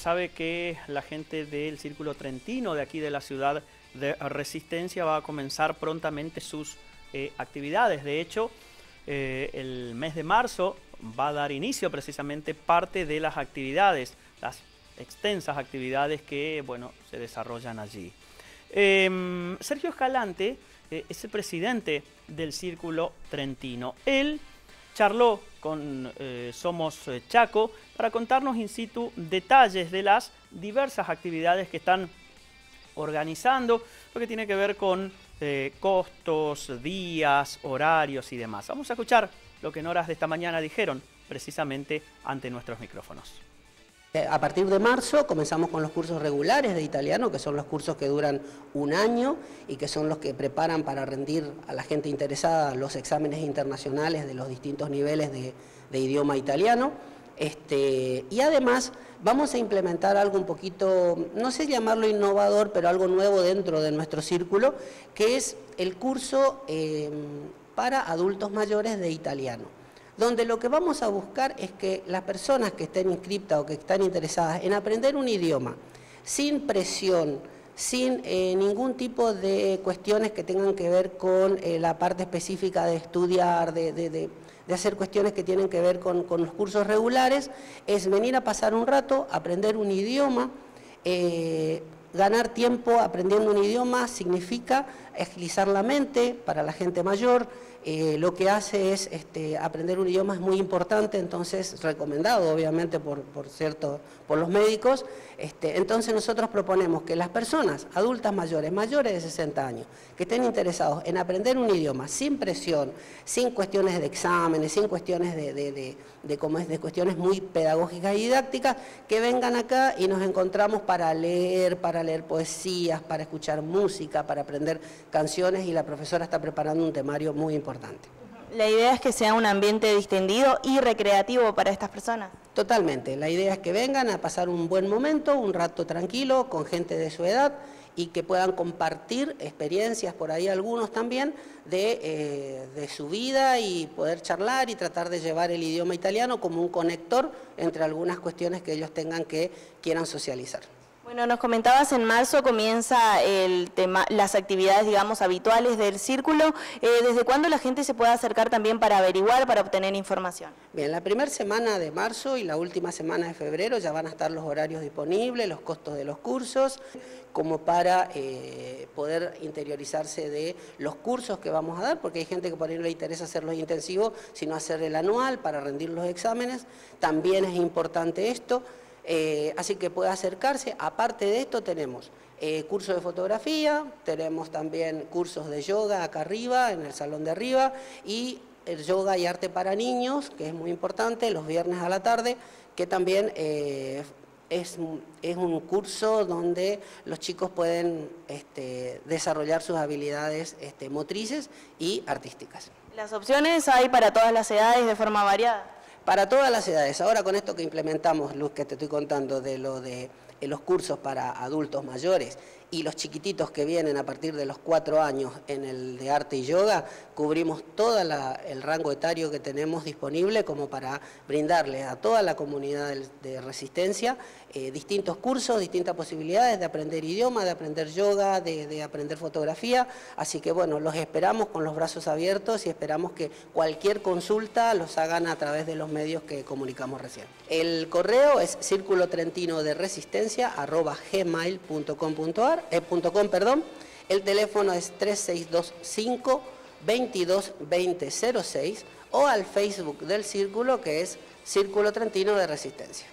Sabe que la gente del Círculo Trentino de aquí de la ciudad de Resistencia va a comenzar prontamente sus eh, actividades. De hecho, eh, el mes de marzo va a dar inicio precisamente parte de las actividades, las extensas actividades que bueno, se desarrollan allí. Em, Sergio Escalante eh, es el presidente del Círculo Trentino. Él charló con eh, Somos eh, Chaco para contarnos in situ detalles de las diversas actividades que están organizando, lo que tiene que ver con eh, costos, días, horarios y demás. Vamos a escuchar lo que en horas de esta mañana dijeron precisamente ante nuestros micrófonos. Eh, a partir de marzo comenzamos con los cursos regulares de italiano, que son los cursos que duran un año y que son los que preparan para rendir a la gente interesada los exámenes internacionales de los distintos niveles de, idioma italiano. Este, y además vamos a implementar algo un poquito, no sé llamarlo innovador, pero algo nuevo dentro de nuestro círculo, que es el curso eh, para adultos mayores de italiano donde lo que vamos a buscar es que las personas que estén inscritas o que están interesadas en aprender un idioma, sin presión, sin eh, ningún tipo de cuestiones que tengan que ver con eh, la parte específica de estudiar, de, hacer cuestiones que tienen que ver con, los cursos regulares, es venir a pasar un rato, aprender un idioma, eh, ganar tiempo aprendiendo un idioma significa agilizar la mente para la gente mayor, eh, lo que hace es este, aprender un idioma es muy importante, entonces recomendado obviamente por, cierto, por los médicos. Este, entonces nosotros proponemos que las personas adultas mayores, mayores de 60 años, que estén interesados en aprender un idioma sin presión, sin cuestiones de exámenes, sin cuestiones de, de, es, de cuestiones muy pedagógicas y didácticas, que vengan acá y nos encontramos para leer, para leer poesías, para escuchar música, para aprender canciones y la profesora está preparando un temario muy importante. La idea es que sea un ambiente distendido y recreativo para estas personas. Totalmente, la idea es que vengan a pasar un buen momento, un rato tranquilo, con gente de su edad y que puedan compartir experiencias, por ahí algunos también, de, eh, de, su vida y poder charlar y tratar de llevar el idioma italiano como un conector entre algunas cuestiones que ellos tengan que quieran socializar. Bueno, nos comentabas en marzo comienza el tema, las actividades, digamos, habituales del círculo. Eh, ¿Desde cuándo la gente se puede acercar también para averiguar, para obtener información? Bien, la primera semana de marzo y la última semana de febrero ya van a estar los horarios disponibles, los costos de los cursos, como para eh, poder interiorizarse de los cursos que vamos a dar, porque hay gente que por ahí no le interesa hacer los intensivos, sino hacer el anual para rendir los exámenes. También es importante esto. Eh, así que puede acercarse. Aparte de esto tenemos eh, cursos de fotografía, tenemos también cursos de yoga acá arriba, en el salón de arriba, y el yoga y arte para niños, que es muy importante, los viernes a la tarde, que también eh, es, un curso donde los chicos pueden este, desarrollar sus habilidades este, motrices y artísticas. Las opciones hay para todas las edades de forma variada para todas las edades. Ahora con esto que implementamos, Luz, que te estoy contando de lo de los cursos para adultos mayores y los chiquititos que vienen a partir de los cuatro años en el de arte y yoga, cubrimos todo el rango etario que tenemos disponible como para brindarle a toda la comunidad de resistencia eh, distintos cursos, distintas posibilidades de aprender idioma, de aprender yoga, de, aprender fotografía. Así que bueno, los esperamos con los brazos abiertos y esperamos que cualquier consulta los hagan a través de los medios que comunicamos recién. El correo es círculo trentino de resistencia gmail.com.ar eh, perdón. El teléfono es 3625 222006 o al Facebook del Círculo que es Círculo Trentino de Resistencia.